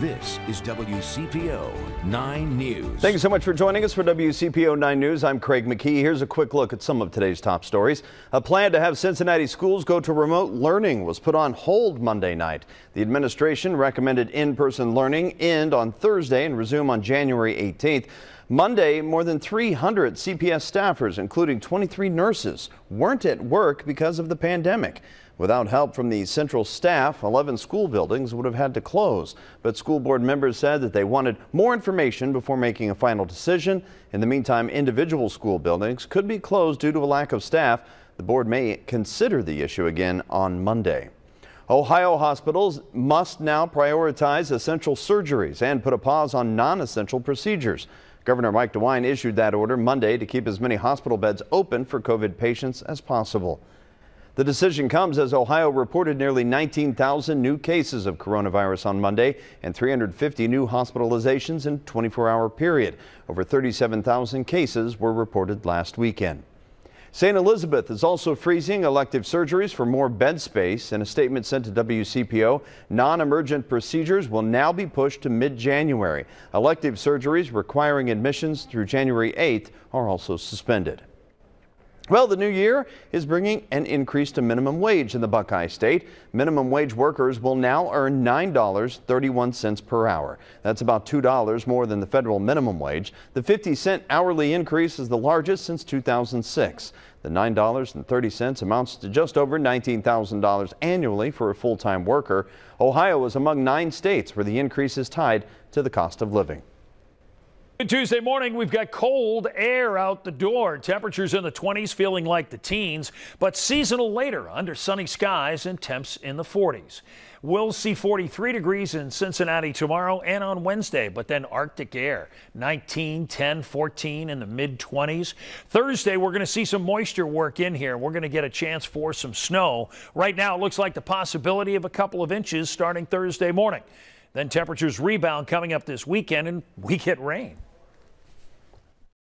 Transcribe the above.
This is WCPO 9 News. Thank you so much for joining us for WCPO 9 News. I'm Craig McKee. Here's a quick look at some of today's top stories. A plan to have Cincinnati schools go to remote learning was put on hold Monday night. The administration recommended in-person learning end on Thursday and resume on January 18th. Monday, more than 300 CPS staffers, including 23 nurses, weren't at work because of the pandemic. Without help from the central staff, 11 school buildings would have had to close. But school board members said that they wanted more information before making a final decision. In the meantime, individual school buildings could be closed due to a lack of staff. The board may consider the issue again on Monday. Ohio hospitals must now prioritize essential surgeries and put a pause on non-essential procedures. Governor Mike DeWine issued that order Monday to keep as many hospital beds open for COVID patients as possible. The decision comes as Ohio reported nearly 19,000 new cases of coronavirus on Monday and 350 new hospitalizations in 24-hour period. Over 37,000 cases were reported last weekend. St. Elizabeth is also freezing elective surgeries for more bed space. In a statement sent to WCPO, non-emergent procedures will now be pushed to mid-January. Elective surgeries requiring admissions through January 8th are also suspended. Well, the new year is bringing an increase to minimum wage in the Buckeye State. Minimum wage workers will now earn $9.31 per hour. That's about $2 more than the federal minimum wage. The 50 cent hourly increase is the largest since 2006. The $9.30 amounts to just over $19,000 annually for a full-time worker. Ohio is among nine states where the increase is tied to the cost of living. Tuesday morning, we've got cold air out the door. Temperatures in the 20s, feeling like the teens, but seasonal later under sunny skies and temps in the 40s. We'll see 43 degrees in Cincinnati tomorrow and on Wednesday, but then Arctic air 19, 10, 14 in the mid 20s. Thursday, we're going to see some moisture work in here. We're going to get a chance for some snow. Right now, it looks like the possibility of a couple of inches starting Thursday morning. Then temperatures rebound coming up this weekend and we get rain.